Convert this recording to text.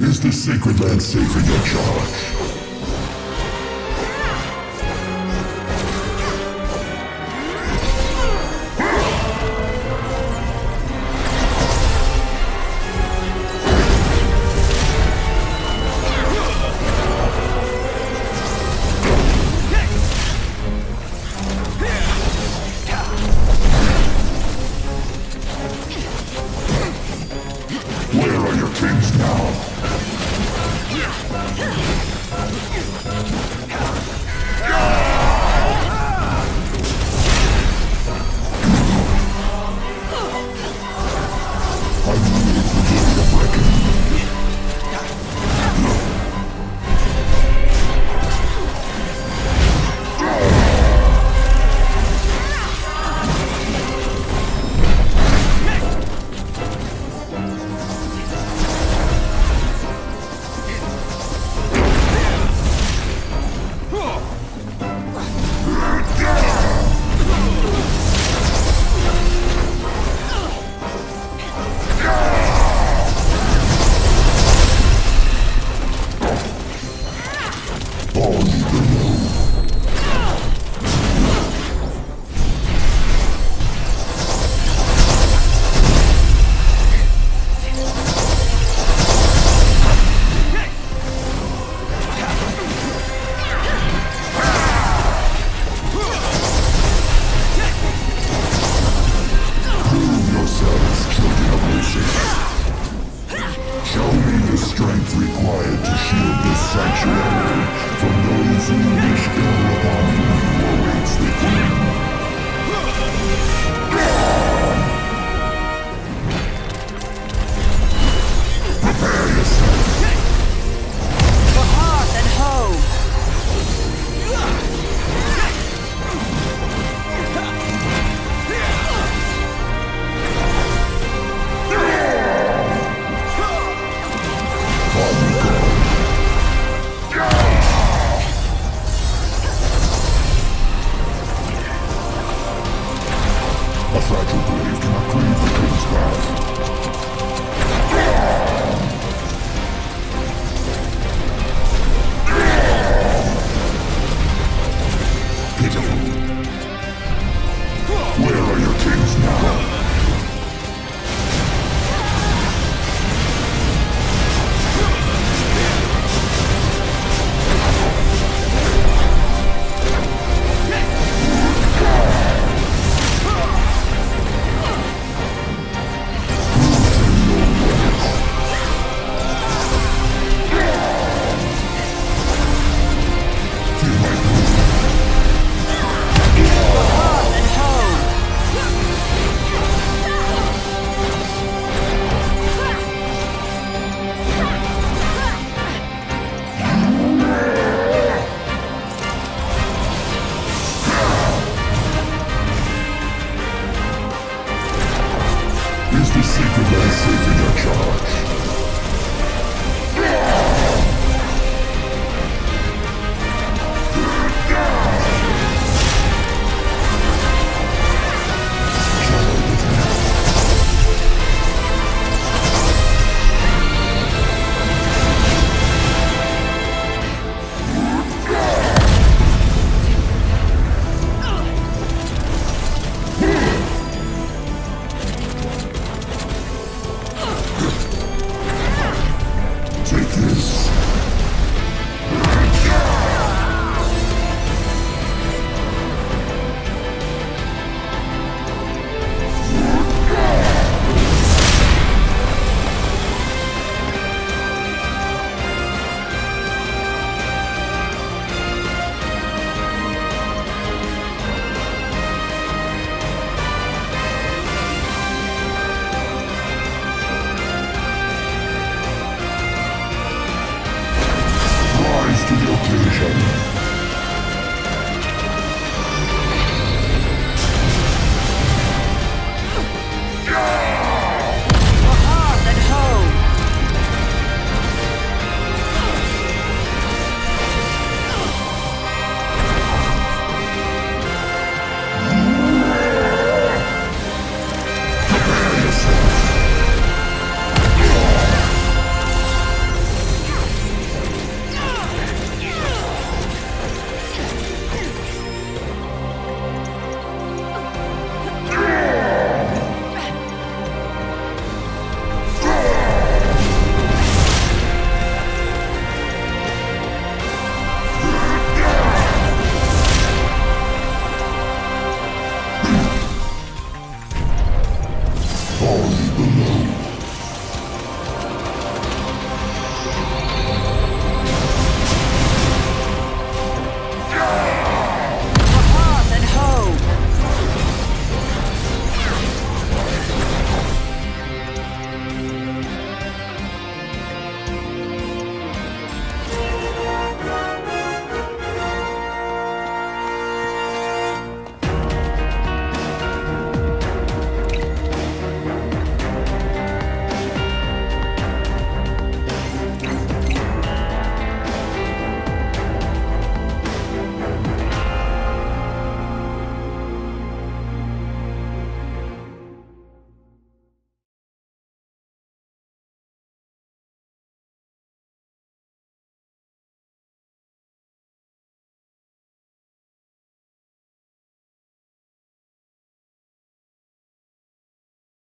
Is the sacred land safe in your charge? Yeah. fragile grave cannot grieve the king's wrath. Hold